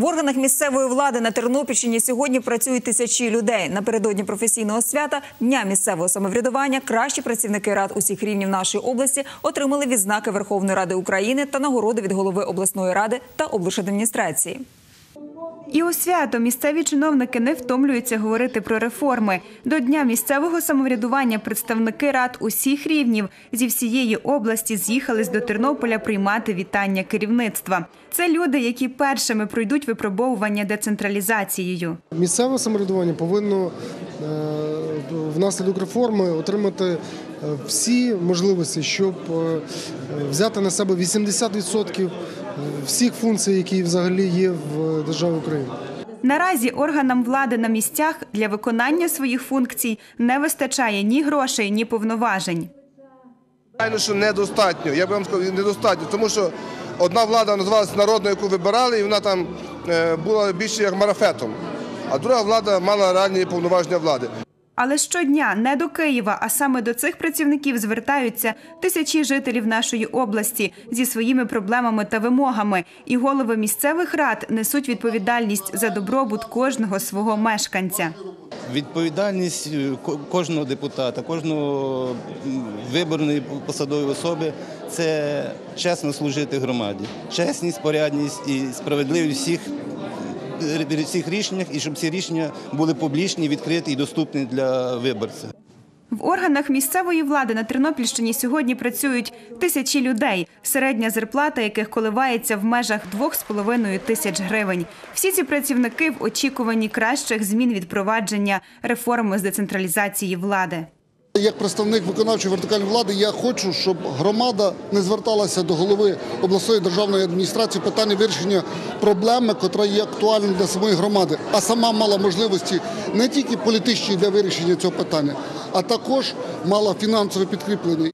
В органах місцевої влади на Тернопільщині сьогодні працюють тисячі людей. Напередодні професійного свята Дня місцевого самоврядування кращі працівники рад усіх рівнів нашої області отримали відзнаки Верховної Ради України та нагороди від голови обласної ради та облдержадміністрації. І у свято місцеві чиновники не втомлюються говорити про реформи. До дня місцевого самоврядування представники рад усіх рівнів зі всієї області з'їхались до Тернополя приймати вітання керівництва. Це люди, які першими пройдуть випробовування децентралізацією. Місцеве самоврядування повинно е, внаслідок реформи отримати е, всі можливості, щоб е, взяти на себе 80% всіх функцій, які взагалі є в державі України. Наразі органам влади на місцях для виконання своїх функцій не вистачає ні грошей, ні повноважень. Звичайно, що недостатньо. Я би вам сказав, недостатньо, тому що одна влада називалася народною, яку вибирали, і вона там е, була більше як марафетом, а друга влада мала реальні повноваження влади. Але щодня не до Києва, а саме до цих працівників звертаються тисячі жителів нашої області зі своїми проблемами та вимогами. І голови місцевих рад несуть відповідальність за добробут кожного свого мешканця. Відповідальність е, ко- кожного депутата, кожного виборної посадової особи це чесно служити громаді. Чесність, порядність і справедливість всіх, е, всіх рішеннях, і щоб ці рішення були публічні, відкриті і доступні для виборця. В органах місцевої влади на Тернопільщині сьогодні працюють тисячі людей, середня зарплата яких коливається в межах 2,5 тисяч гривень. Всі ці працівники в очікуванні кращих змін від провадження реформи з децентралізації влади. Як представник виконавчої вертикальної влади, я хочу, щоб громада не зверталася до голови обласної державної адміністрації питання вирішення проблеми, котра є актуальною для самої громади, а сама мала можливості не тільки політичні для вирішення цього питання, а також мала фінансове підкріплення.